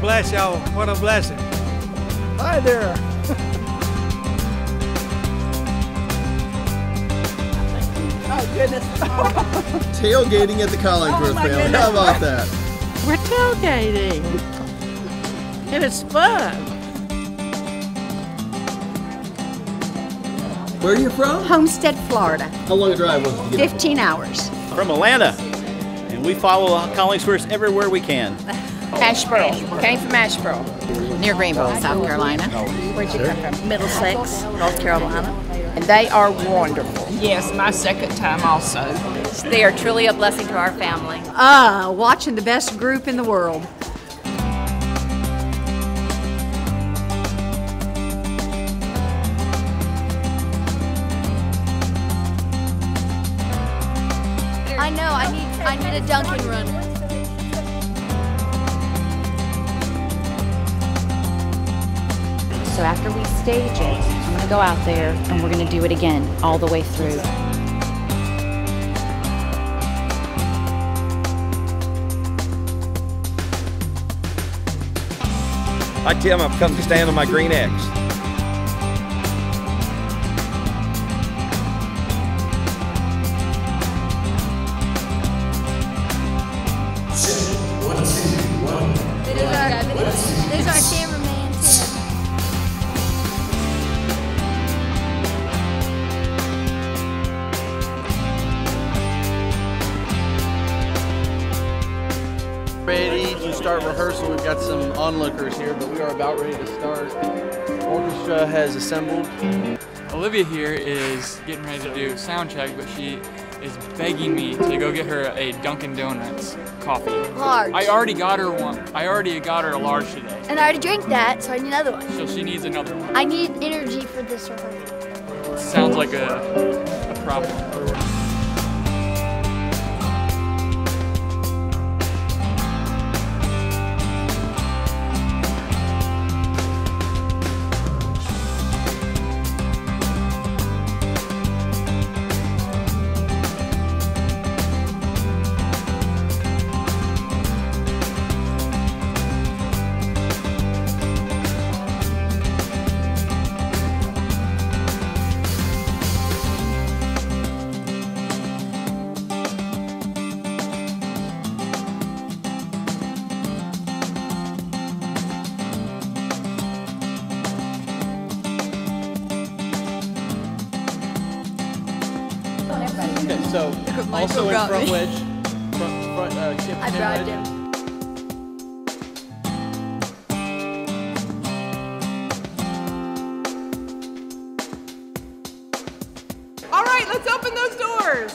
bless y'all. What a blessing. Hi there. oh, goodness. Tailgating at the Collingsworth Oh, my family. goodness. How about that? We're tailgating. And it's fun. Where are you from? Homestead, Florida. How long a drive was it to get 15 hours. from Atlanta. And we follow Collingsworth everywhere we can. Asheboro. Came from Asheboro. Near Greenville, South Carolina. Where'd you come from? Middlesex, North Carolina. And they are wonderful. Yes, my second time also. They are truly a blessing to our family. Ah, watching the best group in the world. I know, I need I need a Dunkin' runner. So after we stage it, I'm to go out there and we're going to do it again all the way through. I tell them I've come to stand on my green X. start rehearsal. We've got some onlookers here, but we are about ready to start. Orchestra has assembled. Olivia here is getting ready to do sound check, but she is begging me to go get her a Dunkin' Donuts coffee. Large. I already got her one. I already got her a large today, And I already drank that, so I need another one. so she needs another one. I need energy for this rehearsal. Sounds like a, a problem. So also in front wedge, front, front uh, chip I pin bribed wedge. him. All right, let's open those doors.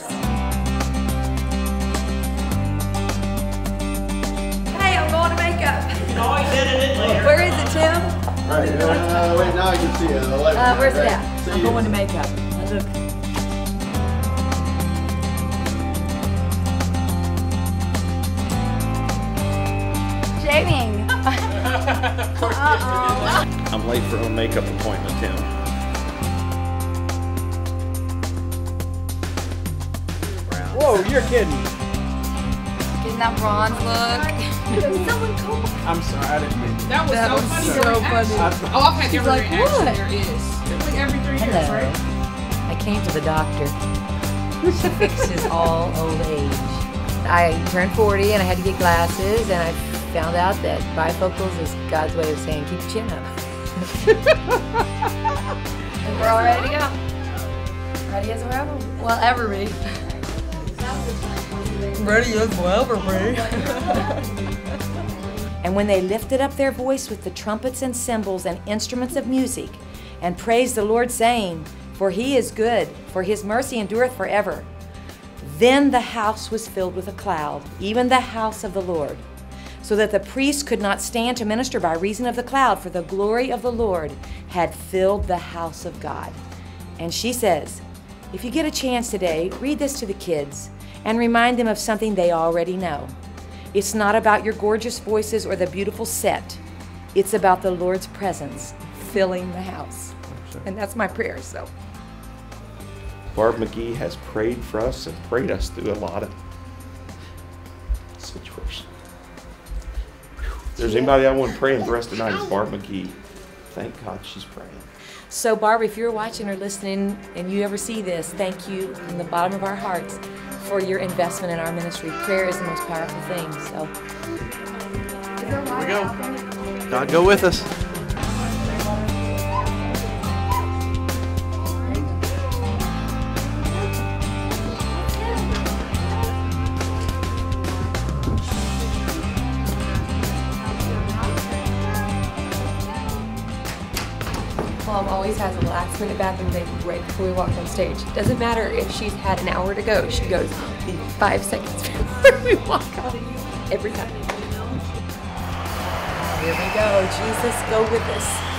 Hey, I'm going to makeup. Where is it, Tim? Right, uh, wait, now I can see it. The light Uh, where's it right. at? I'm going to makeup. Look. Shaving. Uh-oh. I'm late for a makeup appointment, Tim. Whoa, you're kidding. Getting that bronze look. I'm sorry, I didn't mean That was That so was funny. so Her reaction. funny. Oh, I've had every like, reaction "What?" there is. It's like every three years, Hello. right? I came to the doctor. She fixes all old age. I turned 40 and I had to get glasses, and I found out that bifocals is God's way of saying keep your chin up. And we're all ready to go. Ready as ever. Well, ever be. Ready as well for me. and when they lifted up their voice with the trumpets and cymbals and instruments of music, and praised the Lord, saying, For he is good, for his mercy endureth forever. Then the house was filled with a cloud, even the house of the Lord, so that the priests could not stand to minister by reason of the cloud, for the glory of the Lord had filled the house of God. And she says, If you get a chance today, read this to the kids and remind them of something they already know. It's not about your gorgeous voices or the beautiful set, it's about the Lord's presence filling the house. And that's my prayer, so. Barb McGee has prayed for us and prayed us through a lot of situations. Whew. If there's anybody I want to pray in the rest of the night, it's Barb McGee. Thank God she's praying. So, Barbara, if you're watching or listening and you ever see this, thank you from the bottom of our hearts for your investment in our ministry. Prayer is the most powerful thing. So, Here we go. God go with us. Always has a last minute bathroom break right before we walk on stage. Doesn't matter if she's had an hour to go, she goes five seconds before we walk out every time. here we go. Jesus, go with us.